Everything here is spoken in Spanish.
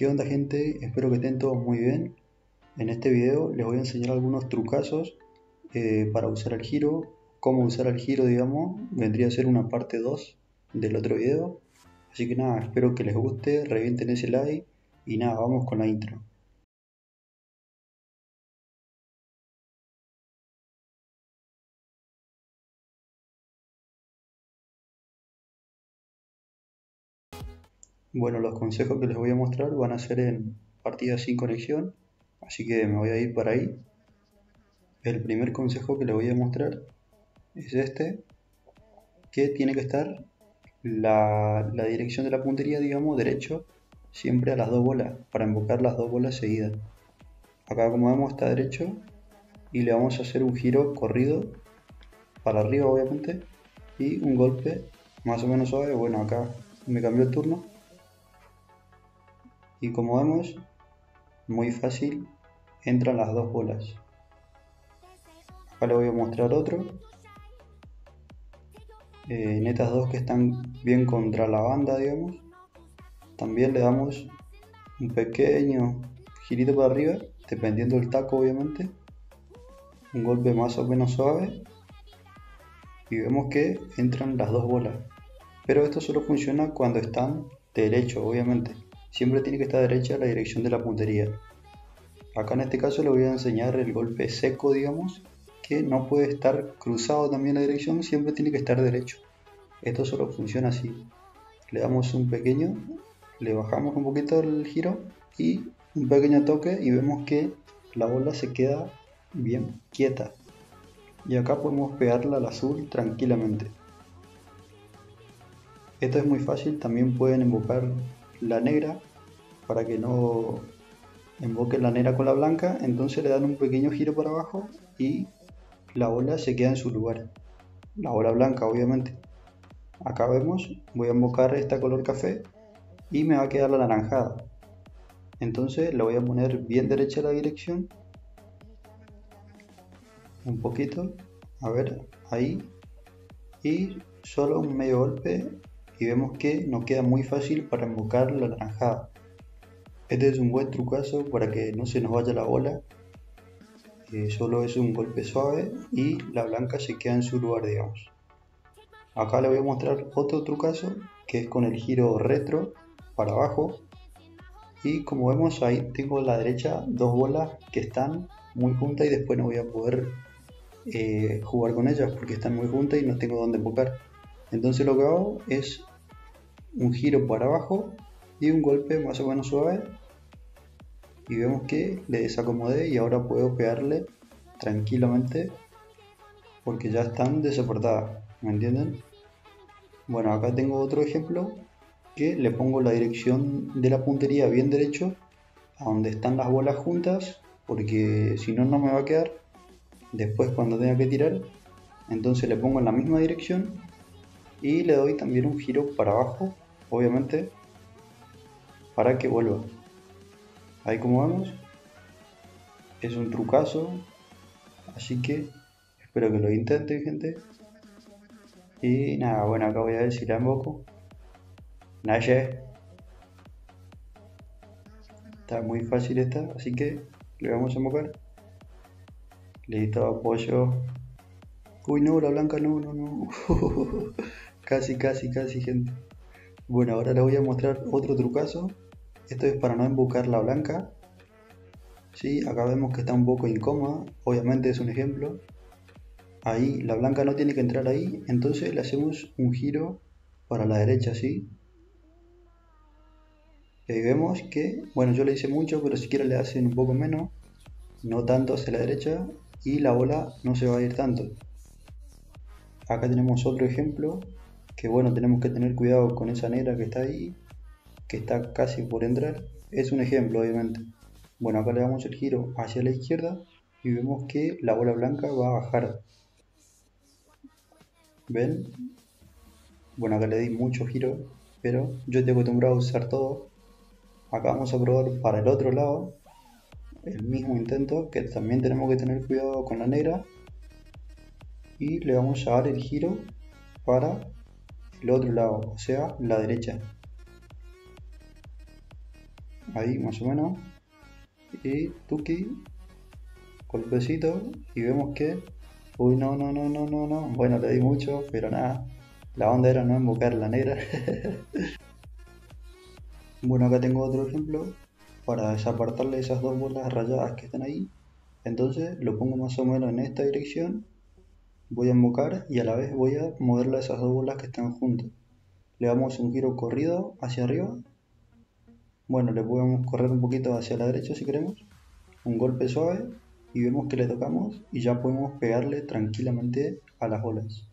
¿Qué onda gente? Espero que estén todos muy bien. En este video les voy a enseñar algunos trucazos eh, para usar el giro, cómo usar el giro digamos, vendría a ser una parte 2 del otro video. Así que nada, espero que les guste, revienten ese like y nada, vamos con la intro. Bueno, los consejos que les voy a mostrar van a ser en partidas sin conexión, así que me voy a ir para ahí. El primer consejo que les voy a mostrar es este, que tiene que estar la, la dirección de la puntería, digamos, derecho, siempre a las dos bolas, para invocar las dos bolas seguidas. Acá como vemos está derecho y le vamos a hacer un giro corrido para arriba obviamente y un golpe más o menos suave, bueno acá me cambió el turno y como vemos, muy fácil, entran las dos bolas. Acá le voy a mostrar otro. Eh, en estas dos que están bien contra la banda, digamos, también le damos un pequeño girito para arriba, dependiendo del taco obviamente. Un golpe más o menos suave. Y vemos que entran las dos bolas. Pero esto solo funciona cuando están derecho, obviamente siempre tiene que estar derecha la dirección de la puntería. Acá en este caso le voy a enseñar el golpe seco, digamos, que no puede estar cruzado también la dirección, siempre tiene que estar derecho. Esto solo funciona así. Le damos un pequeño, le bajamos un poquito el giro y un pequeño toque y vemos que la bola se queda bien quieta. Y acá podemos pegarla al azul tranquilamente. Esto es muy fácil, también pueden invocar la negra para que no invoque la negra con la blanca, entonces le dan un pequeño giro para abajo y la bola se queda en su lugar. La bola blanca, obviamente. Acá vemos, voy a invocar esta color café y me va a quedar la naranjada. Entonces le voy a poner bien derecha la dirección. Un poquito, a ver, ahí. Y solo un medio golpe y vemos que nos queda muy fácil para invocar la naranjada. Este es un buen trucazo para que no se nos vaya la bola. Eh, solo es un golpe suave y la blanca se queda en su lugar, digamos. Acá le voy a mostrar otro trucazo que es con el giro retro para abajo. Y como vemos ahí tengo a la derecha dos bolas que están muy juntas y después no voy a poder eh, jugar con ellas porque están muy juntas y no tengo dónde invocar. Entonces lo que hago es un giro para abajo y un golpe más o menos suave y vemos que le desacomodé y ahora puedo pegarle tranquilamente porque ya están desaportadas, ¿me entienden? Bueno, acá tengo otro ejemplo que le pongo la dirección de la puntería bien derecho a donde están las bolas juntas porque si no no me va a quedar después cuando tenga que tirar entonces le pongo en la misma dirección y le doy también un giro para abajo obviamente para que vuelva. Ahí como vemos es un trucazo. Así que espero que lo intenten gente. Y nada bueno acá voy a ver si la invoco Naye. Está muy fácil esta así que le vamos a invocar listo apoyo. Uy no la blanca no no no casi casi casi gente bueno, ahora les voy a mostrar otro trucazo. Esto es para no invocar la blanca. Sí, acá vemos que está un poco incómoda. Obviamente es un ejemplo. Ahí, la blanca no tiene que entrar ahí. Entonces le hacemos un giro para la derecha, ¿sí? Y ahí vemos que, bueno, yo le hice mucho, pero si le hacen un poco menos. No tanto hacia la derecha. Y la bola no se va a ir tanto. Acá tenemos otro ejemplo que bueno, tenemos que tener cuidado con esa negra que está ahí, que está casi por entrar. Es un ejemplo, obviamente. Bueno, acá le damos el giro hacia la izquierda y vemos que la bola blanca va a bajar. ¿Ven? Bueno, acá le di mucho giro, pero yo estoy acostumbrado a usar todo. Acá vamos a probar para el otro lado el mismo intento, que también tenemos que tener cuidado con la negra. Y le vamos a dar el giro para el otro lado, o sea, la derecha. ahí más o menos, y tuki, golpecito, y vemos que, uy, no, no, no, no, no, no, bueno, le di mucho, pero nada, la onda era no invocar la negra. bueno, acá tengo otro ejemplo, para desapartarle esas dos bolas rayadas que están ahí, entonces lo pongo más o menos en esta dirección, voy a invocar y a la vez voy a moverle esas dos bolas que están juntas. Le damos un giro corrido hacia arriba bueno, le podemos correr un poquito hacia la derecha si queremos. Un golpe suave y vemos que le tocamos y ya podemos pegarle tranquilamente a las olas.